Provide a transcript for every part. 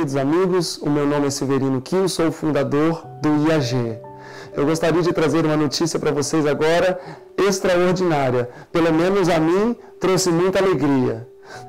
Queridos amigos, o meu nome é Severino Kiel, sou o fundador do IAG. Eu gostaria de trazer uma notícia para vocês agora extraordinária, pelo menos a mim trouxe muita alegria.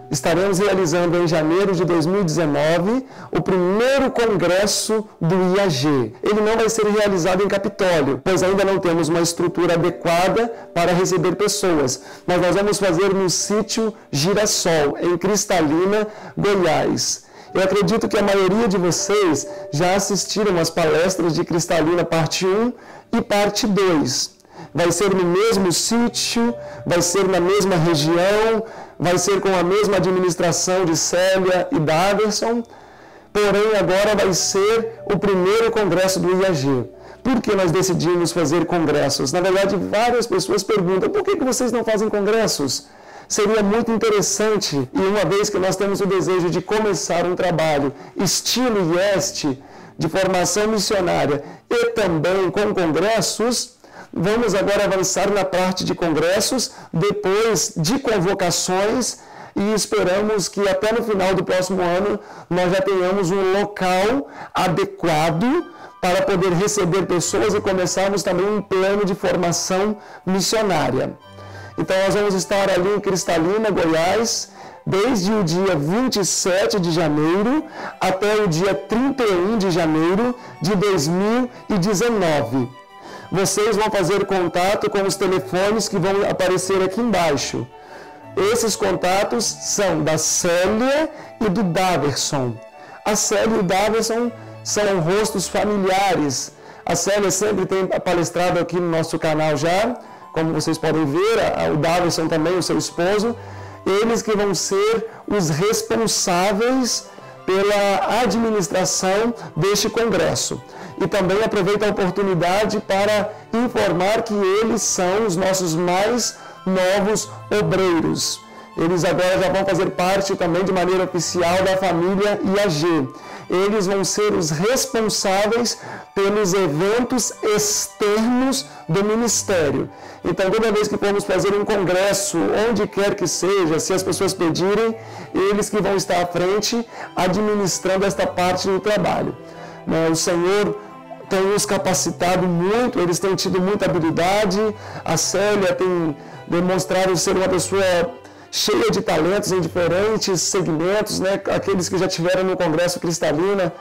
Estaremos realizando em janeiro de 2019 o primeiro congresso do IAG. Ele não vai ser realizado em Capitólio, pois ainda não temos uma estrutura adequada para receber pessoas, mas nós vamos fazer no sítio Girassol, em Cristalina, Goiás. Eu acredito que a maioria de vocês já assistiram às palestras de Cristalina parte 1 e parte 2. Vai ser no mesmo sítio, vai ser na mesma região, vai ser com a mesma administração de Célia e Daverson, porém agora vai ser o primeiro congresso do IAG. Por que nós decidimos fazer congressos? Na verdade, várias pessoas perguntam: por que vocês não fazem congressos? Seria muito interessante, e uma vez que nós temos o desejo de começar um trabalho estilo IEST, de formação missionária, e também com congressos, vamos agora avançar na parte de congressos, depois de convocações, e esperamos que até no final do próximo ano nós já tenhamos um local adequado para poder receber pessoas e começarmos também um plano de formação missionária. Então nós vamos estar ali em Cristalina, Goiás, desde o dia 27 de janeiro até o dia 31 de janeiro de 2019. Vocês vão fazer contato com os telefones que vão aparecer aqui embaixo. Esses contatos são da Célia e do Daverson. A Célia e o Daverson são rostos familiares. A Célia sempre tem palestrado aqui no nosso canal já como vocês podem ver, o Davison também, o seu esposo, eles que vão ser os responsáveis pela administração deste congresso. E também aproveito a oportunidade para informar que eles são os nossos mais novos obreiros. Eles agora já vão fazer parte também de maneira oficial da família IAG. Eles vão ser os responsáveis pelos eventos externos do ministério. Então, toda vez que formos fazer um congresso, onde quer que seja, se as pessoas pedirem, eles que vão estar à frente administrando esta parte do trabalho. Né, o Senhor tem nos capacitado muito, eles têm tido muita habilidade. A Célia tem demonstrado ser uma pessoa cheia de talentos em diferentes segmentos, né? aqueles que já tiveram no Congresso Cristalina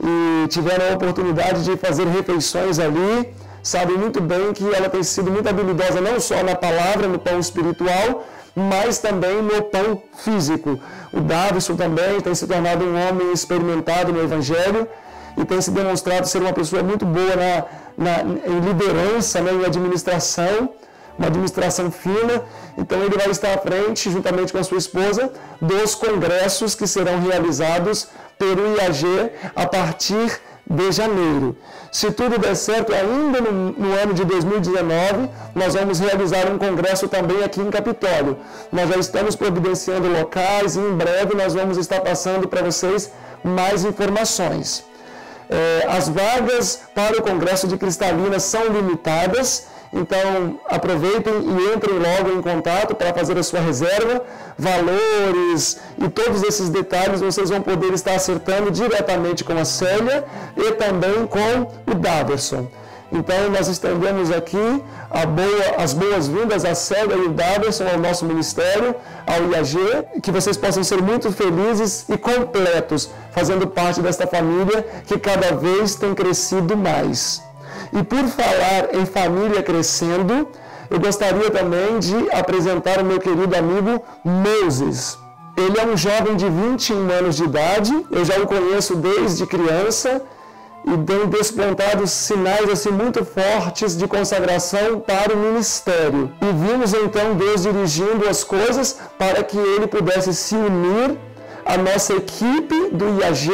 e tiveram a oportunidade de fazer refeições ali, sabem muito bem que ela tem sido muito habilidosa não só na palavra, no pão espiritual, mas também no pão físico. O Davison também tem se tornado um homem experimentado no Evangelho e tem se demonstrado ser uma pessoa muito boa na, na em liderança, né, em administração uma administração fina. Então ele vai estar à frente, juntamente com a sua esposa, dos congressos que serão realizados pelo IAG a partir de janeiro. Se tudo der certo, ainda no, no, ano de 2019, nós vamos realizar um congresso também aqui em Capitólio. Nós já estamos providenciando locais e em breve nós vamos estar passando para vocês mais informações. É, as vagas para o Congresso de Cristalina são limitadas então, aproveitem e entrem logo em contato para fazer a sua reserva. Valores e todos esses detalhes vocês vão poder estar acertando diretamente com a Célia e também com o Daverson. Então, nós estendemos aqui boa, as boas-vindas à Célia e o Daverson ao nosso ministério, ao IAG, que vocês possam ser muito felizes e completos, fazendo parte desta família que cada vez tem crescido mais. E por falar em família crescendo, eu gostaria também de apresentar o meu querido amigo Moses. Ele é um jovem de 21 anos de idade, eu já o conheço desde criança e tem despontado sinais assim muito fortes de consagração para o ministério. E vimos então Deus dirigindo as coisas para que ele pudesse se unir à nossa equipe do IAG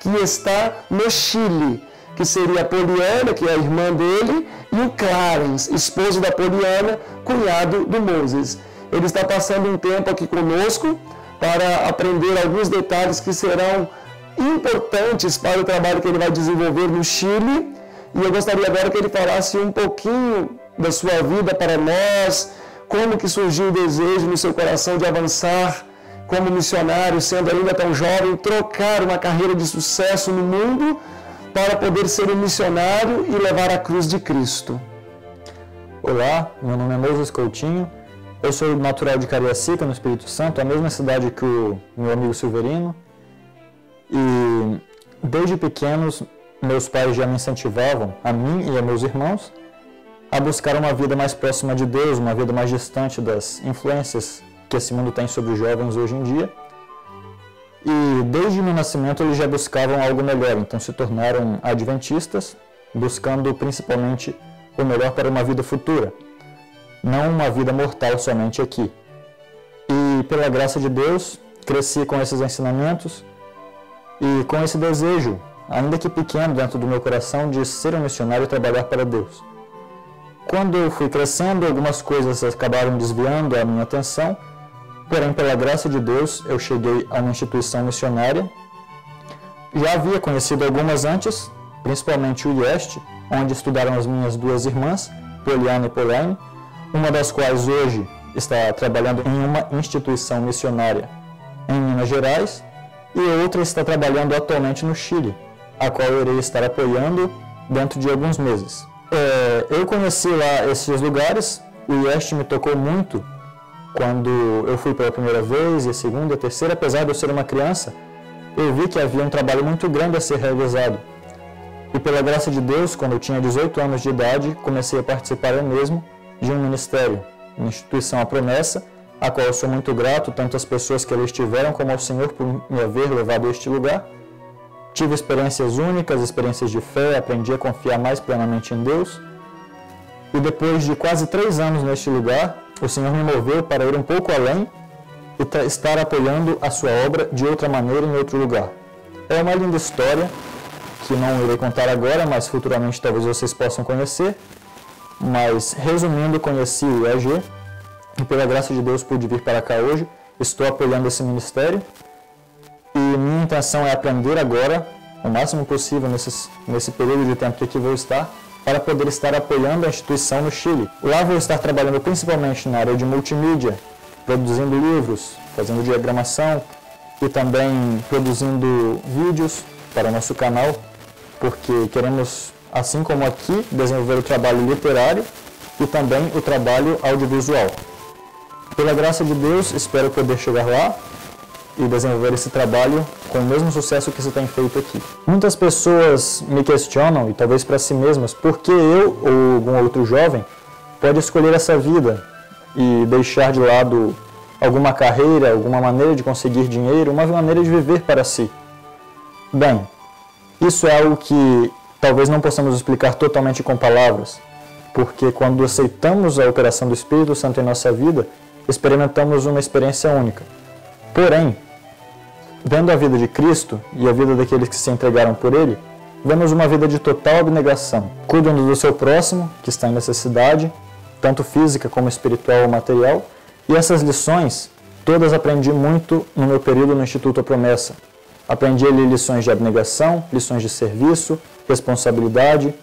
que está no Chile, que seria a Poliana, que é a irmã dele, e o Clarence, esposo da Poliana, cunhado do Moses. Ele está passando um tempo aqui conosco para aprender alguns detalhes que serão importantes para o trabalho que ele vai desenvolver no Chile. E eu gostaria agora que ele falasse um pouquinho da sua vida para nós, como que surgiu o desejo no seu coração de avançar como missionário, sendo ainda tão jovem, trocar uma carreira de sucesso no mundo para poder ser um missionário e levar a cruz de Cristo. Olá, meu nome é Moses Coutinho, eu sou natural de Cariacica, no Espírito Santo, a mesma cidade que o meu amigo Silverino. E desde pequenos, meus pais já me incentivavam, a mim e a meus irmãos, a buscar uma vida mais próxima de Deus, uma vida mais distante das influências que esse mundo tem sobre os jovens hoje em dia. E desde meu nascimento eles já buscavam algo melhor, então se tornaram adventistas, buscando principalmente o melhor para uma vida futura, não uma vida mortal somente aqui. E pela graça de Deus, cresci com esses ensinamentos e com esse desejo, ainda que pequeno dentro do meu coração, de ser um missionário e trabalhar para Deus. Quando eu fui crescendo, algumas coisas acabaram desviando a minha atenção, porém, pela graça de Deus, eu cheguei a uma instituição missionária. Já havia conhecido algumas antes, principalmente o IEST, onde estudaram as minhas duas irmãs, Poliana e Polaine, uma das quais hoje está trabalhando em uma instituição missionária em Minas Gerais, e outra está trabalhando atualmente no Chile, a qual eu irei estar apoiando dentro de alguns meses. É, eu conheci lá esses lugares, o IEST me tocou muito quando eu fui pela primeira vez, e a segunda, a terceira, apesar de eu ser uma criança, eu vi que havia um trabalho muito grande a ser realizado. E pela graça de Deus, quando eu tinha 18 anos de idade, comecei a participar eu mesmo de um ministério, uma instituição A Promessa, a qual eu sou muito grato, tanto às pessoas que ali estiveram, como ao Senhor por me haver levado a este lugar. Tive experiências únicas, experiências de fé, aprendi a confiar mais plenamente em Deus. E depois de quase três anos neste lugar, o Senhor me moveu para ir um pouco além e estar apoiando a sua obra de outra maneira em outro lugar. É uma linda história que não irei contar agora, mas futuramente talvez vocês possam conhecer. Mas resumindo, conheci o EG e pela graça de Deus pude vir para cá hoje. Estou apoiando esse ministério e minha intenção é aprender agora, o máximo possível nesses, nesse período de tempo que aqui vou estar, para poder estar apoiando a instituição no Chile. Lá vou estar trabalhando principalmente na área de multimídia, produzindo livros, fazendo diagramação e também produzindo vídeos para o nosso canal, porque queremos, assim como aqui, desenvolver o trabalho literário e também o trabalho audiovisual. Pela graça de Deus, espero poder chegar lá e desenvolver esse trabalho com o mesmo sucesso que se tem feito aqui. Muitas pessoas me questionam, e talvez para si mesmas, por que eu ou algum outro jovem pode escolher essa vida e deixar de lado alguma carreira, alguma maneira de conseguir dinheiro, uma maneira de viver para si. Bem, isso é algo que talvez não possamos explicar totalmente com palavras, porque quando aceitamos a operação do Espírito Santo em nossa vida, experimentamos uma experiência única. Porém, vendo a vida de Cristo e a vida daqueles que se entregaram por Ele, vemos uma vida de total abnegação, cuidando do seu próximo, que está em necessidade, tanto física como espiritual ou material, e essas lições todas aprendi muito no meu período no Instituto A Promessa. Aprendi ali lições de abnegação, lições de serviço, responsabilidade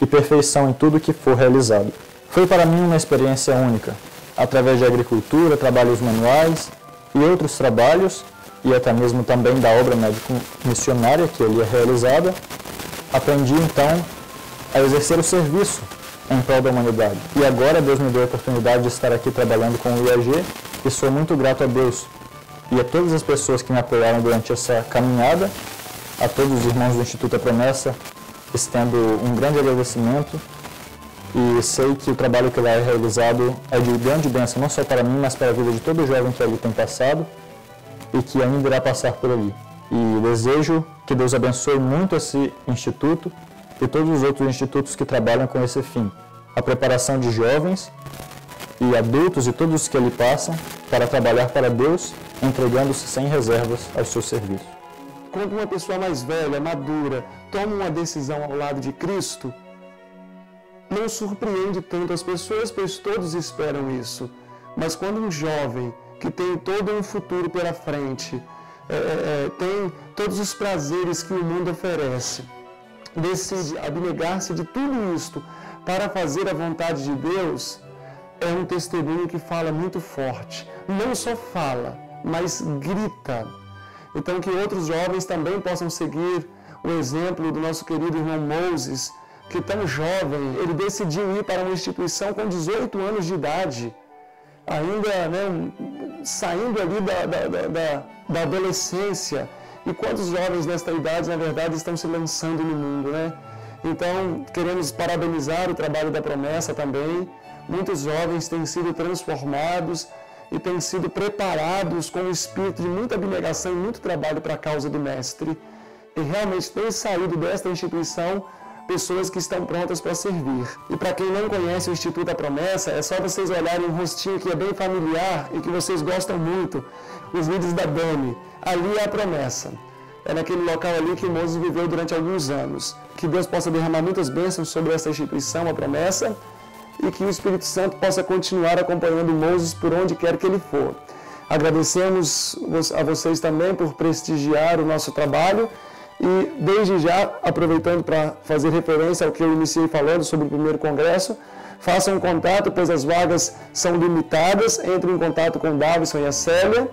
e perfeição em tudo que for realizado. Foi para mim uma experiência única, através de agricultura, trabalhos manuais e outros trabalhos, e até mesmo também da obra médico-missionária que ali é realizada, aprendi então a exercer o serviço em prol da humanidade. E agora Deus me deu a oportunidade de estar aqui trabalhando com o IAG e sou muito grato a Deus e a todas as pessoas que me apoiaram durante essa caminhada, a todos os irmãos do Instituto A Promessa, estendo um grande agradecimento e sei que o trabalho que lá é realizado é de grande bênção, não só para mim, mas para a vida de todo jovem que ali tem passado e que ainda irá passar por ali. E desejo que Deus abençoe muito esse instituto e todos os outros institutos que trabalham com esse fim. A preparação de jovens e adultos e todos os que ali passam para trabalhar para Deus, entregando-se sem reservas ao seu serviço. Quando uma pessoa mais velha, madura, toma uma decisão ao lado de Cristo, não surpreende tanto as pessoas, pois todos esperam isso. Mas quando um jovem que tem todo um futuro pela frente, é, é, é tem todos os prazeres que o mundo oferece, decide abnegar-se de tudo isto para fazer a vontade de Deus, é um testemunho que fala muito forte. Não só fala, mas grita. Então, que outros jovens também possam seguir o exemplo do nosso querido irmão Moses, que tão jovem, ele decidiu ir para uma instituição com 18 anos de idade, ainda né, saindo ali da, da, da, da adolescência. E quantos jovens nesta idade, na verdade, estão se lançando no mundo, né? Então, queremos parabenizar o trabalho da promessa também. Muitos jovens têm sido transformados e têm sido preparados com o espírito de muita abnegação e muito trabalho para a causa do Mestre. E realmente têm saído desta instituição pessoas que estão prontas para servir. E para quem não conhece o Instituto da Promessa, é só vocês olharem um rostinho que é bem familiar e que vocês gostam muito, os vídeos da Dani. Ali é a promessa. É naquele local ali que Moses viveu durante alguns anos. Que Deus possa derramar muitas bênçãos sobre essa instituição, a promessa, e que o Espírito Santo possa continuar acompanhando Moses por onde quer que ele for. Agradecemos a vocês também por prestigiar o nosso trabalho e desde já, aproveitando para fazer referência ao que eu iniciei falando sobre o primeiro congresso, façam um contato, pois as vagas são limitadas. Entrem em contato com o Davison e a Célia.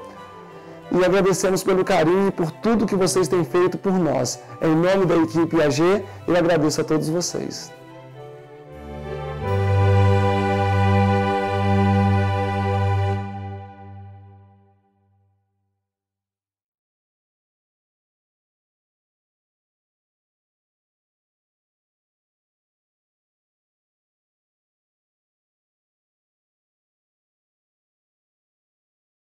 E agradecemos pelo carinho e por tudo que vocês têm feito por nós. Em nome da equipe AG, eu agradeço a todos vocês.